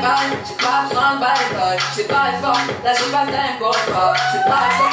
bye bye, tu pars en bye bye, tu pars fort, là je pas t'importe pas, tu pars fort.